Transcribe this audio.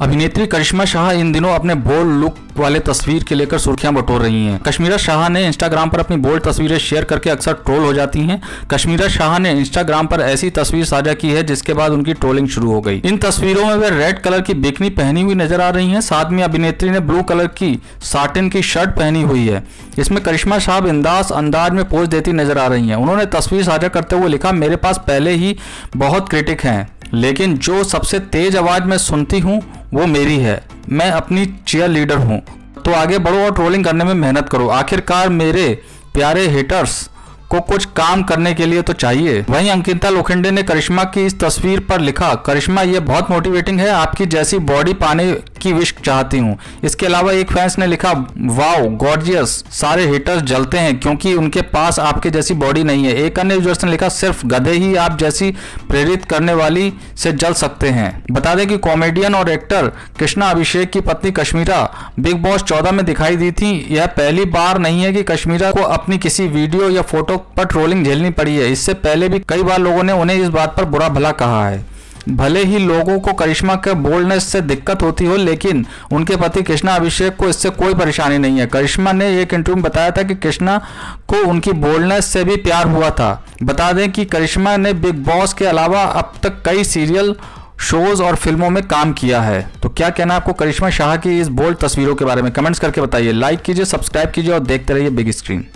अभिनेत्री करिश्मा शाह इन दिनों अपने बोल्ड लुक वाले तस्वीर के लेकर सुर्खियाँ बटोर रही हैं। कश्मीरा शाह ने इंस्टाग्राम पर अपनी बोल्ड तस्वीरें शेयर करके अक्सर ट्रोल हो जाती हैं। कश्मीरा शाह ने इंस्टाग्राम पर ऐसी तस्वीर साझा की है, जिसके बाद उनकी ट्रोलिंग शुरू हो गई। इन तस्वीरों में वे रेड कलर की बिकनी पहनी हुई नज़र आ रही है। साथ में अभिनेत्री ने ब्लू कलर की साटिन की शर्ट पहनी हुई है। इसमें करिश्मा शाह बिंदास अंदाज में पोज देती नज़र आ रही है। उन्होंने तस्वीर साझा करते हुए लिखा, मेरे पास पहले ही बहुत क्रिटिक हैं, लेकिन जो सबसे तेज आवाज़ में सुनती हूँ वो मेरी है। मैं अपनी चेयर लीडर हूँ। तो आगे बढ़ो और ट्रोलिंग करने में मेहनत करो। आखिरकार मेरे प्यारे हिटर्स को कुछ काम करने के लिए तो चाहिए। वहीं अंकिता लोखंडे ने करिश्मा की इस तस्वीर पर लिखा, करिश्मा, ये बहुत मोटिवेटिंग है। आपकी जैसी बॉडी पाने की विश चाहती हूँ। इसके अलावा एक फैंस ने लिखा, वाओ गॉर्जियस सारे हिटर्स जलते हैं क्योंकि उनके पास आपके जैसी बॉडी नहीं है। एक अन्य यूज़र्स ने लिखा, सिर्फ़ गधे ही आप जैसी प्रेरित करने वाली से जल सकते हैं। बता दें कि कॉमेडियन और एक्टर कृष्णा अभिषेक की पत्नी कश्मीरा बिग बॉस चौदह में दिखाई दी थी। यह पहली बार नहीं है कि कश्मीरा को अपनी किसी वीडियो या फ़ोटो पर ट्रोलिंग झेलनी पड़ी है। इससे पहले भी कई बार लोगों ने उन्हें इस बात पर बुरा भला कहा है। भले ही लोगों को करिश्मा के बोल्डनेस से दिक्कत होती हो, लेकिन उनके पति कृष्णा अभिषेक को इससे कोई परेशानी नहीं है। करिश्मा ने एक इंटरव्यू में बताया था कि कृष्णा को उनकी बोल्डनेस से भी प्यार हुआ था। बता दें कि करिश्मा ने बिग बॉस के अलावा अब तक कई सीरियल शोज़ और फ़िल्मों में काम किया है। तो क्या कहना आपको करिश्मा शाह की इस बोल्ड तस्वीरों के बारे में? कमेंट्स करके बताइए। लाइक कीजिए, सब्सक्राइब कीजिए और देखते रहिए बिग स्क्रीन।